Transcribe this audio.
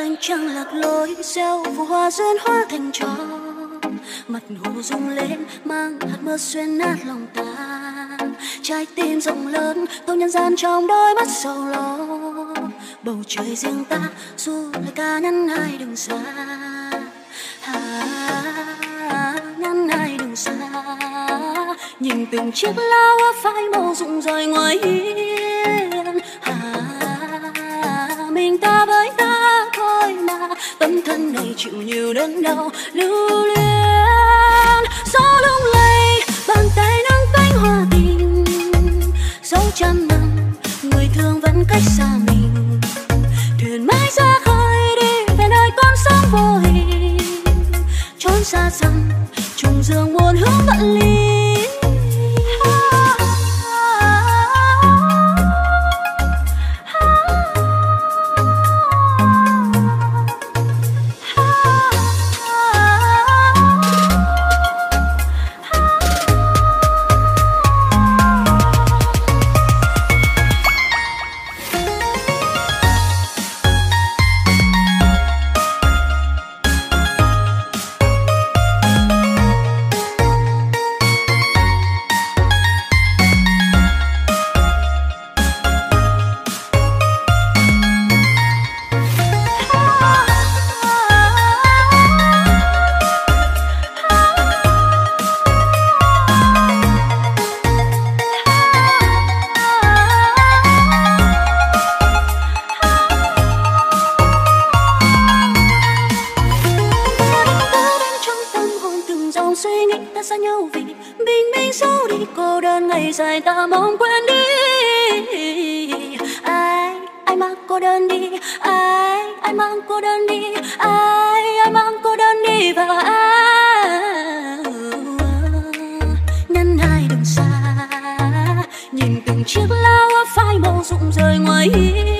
anh chẳng lạc lối gieo vụ hoa duyên hóa thành trò. Mặt hồ rung lên mang hạt mưa xuyên nát lòng ta. Trái tim rộng lớn tôi nhân gian trong đôi mắt sầu lo. Bầu trời riêng ta dù lời ca nhắn ai đừng xa. À, nhắn ai đừng xa. Nhìn từng chiếc lá hoa phai màu rụng rời ngoài hiên. Chịu nhiều đớn đau, lưu luyến. Gió lung lay, bàn tay nâng cánh hoa tình. Dấu trăm năm người thương vẫn cách xa mình. Thuyền mãi ra khơi đi, về nơi con sóng vô hình. Trốn xa xăm, trùng dương buồn hướng vạn suy nghĩ ta xa nhau vì bình minh sau đi, cô đơn ngày dài ta mong quên đi. Ai ai mang cô đơn đi? Ai ai mang cô đơn đi? Ai ai mang cô đơn đi? Và ai? Nhân ai đừng xa, nhìn từng chiếc lá phai màu rụng rơi ngoài hiên.